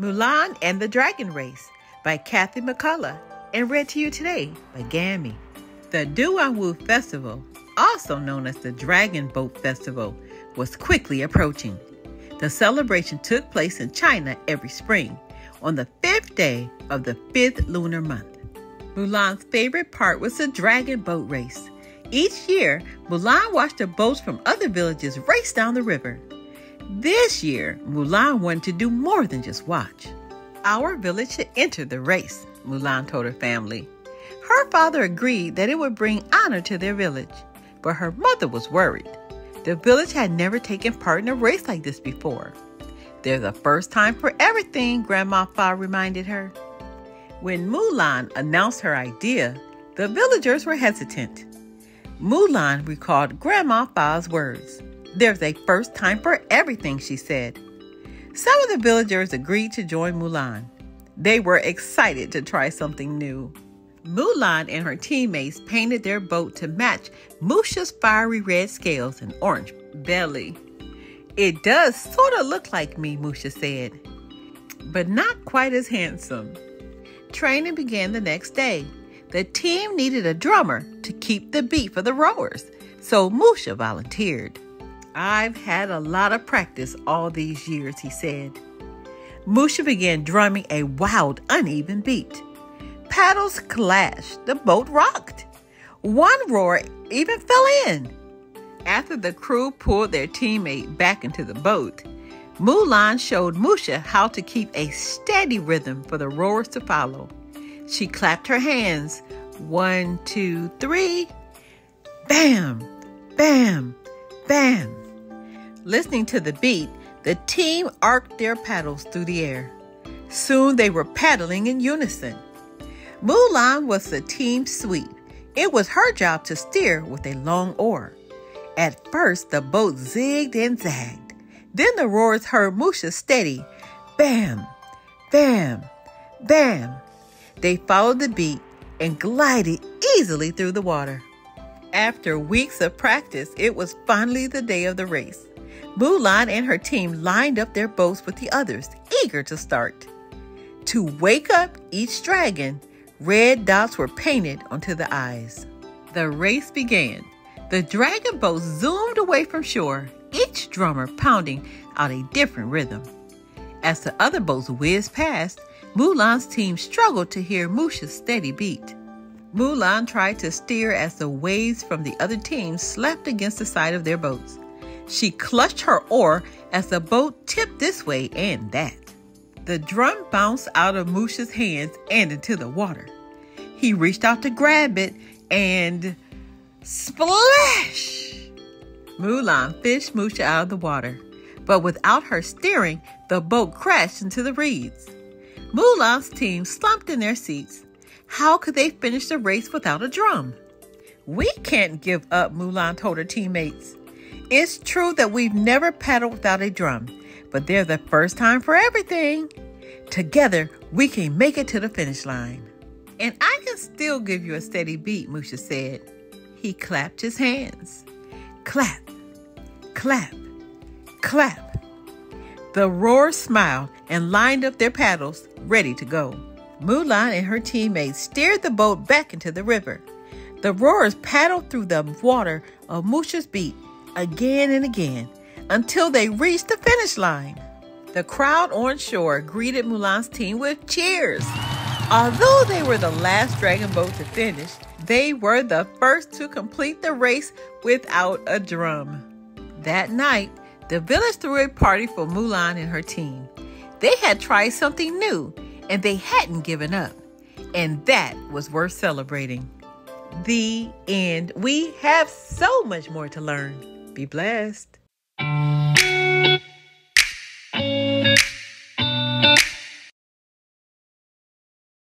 Mulan and the Dragon Race by Kathy McCullough and read to you today by Gammy. The Duanwu Festival, also known as the Dragon Boat Festival, was quickly approaching. The celebration took place in China every spring on the fifth day of the fifth lunar month. Mulan's favorite part was the dragon boat race. Each year, Mulan watched the boats from other villages race down the river. This year, Mulan wanted to do more than just watch. Our village should enter the race, Mulan told her family. Her father agreed that it would bring honor to their village, but her mother was worried. The village had never taken part in a race like this before. There's a first time for everything, Grandma Fa reminded her. When Mulan announced her idea, the villagers were hesitant. Mulan recalled Grandma Fa's words. There's a first time for everything, she said. Some of the villagers agreed to join Mulan. They were excited to try something new. Mulan and her teammates painted their boat to match Mushu's fiery red scales and orange belly. It does sort of look like me, Mushu said, but not quite as handsome. Training began the next day. The team needed a drummer to keep the beat for the rowers, so Mushu volunteered. I've had a lot of practice all these years, he said. Mushu began drumming a wild, uneven beat. Paddles clashed, the boat rocked. One roar even fell in. After the crew pulled their teammate back into the boat, Mulan showed Mushu how to keep a steady rhythm for the rowers to follow. She clapped her hands. One, two, three. Bam, bam, bam. Listening to the beat, the team arced their paddles through the air. Soon they were paddling in unison. Mulan was the team sweep. It was her job to steer with a long oar. At first, the boat zigged and zagged. Then the rowers heard Mushu steady. Bam, bam, bam. They followed the beat and glided easily through the water. After weeks of practice, it was finally the day of the race. Mulan and her team lined up their boats with the others, eager to start. To wake up each dragon, red dots were painted onto the eyes. The race began. The dragon boats zoomed away from shore, each drummer pounding out a different rhythm. As the other boats whizzed past, Mulan's team struggled to hear Mushu's steady beat. Mulan tried to steer as the waves from the other team slapped against the side of their boats. She clutched her oar as the boat tipped this way and that. The drum bounced out of Mushu's hands and into the water. He reached out to grab it and splash! Mulan fished Mushu out of the water, but without her steering, the boat crashed into the reeds. Mulan's team slumped in their seats. How could they finish the race without a drum? We can't give up, Mulan told her teammates. It's true that we've never paddled without a drum, but they're the first time for everything. Together, we can make it to the finish line. And I can still give you a steady beat, Mushu said. He clapped his hands. Clap, clap, clap. The roar smiled and lined up their paddles, ready to go. Mulan and her teammates steered the boat back into the river. The rowers paddled through the water of Mushu's beat again and again until they reached the finish line. The crowd on shore greeted Mulan's team with cheers. Although they were the last dragon boat to finish, they were the first to complete the race without a drum. That night, the village threw a party for Mulan and her team. They had tried something new and they hadn't given up. And that was worth celebrating. The end. We have so much more to learn. Be blessed.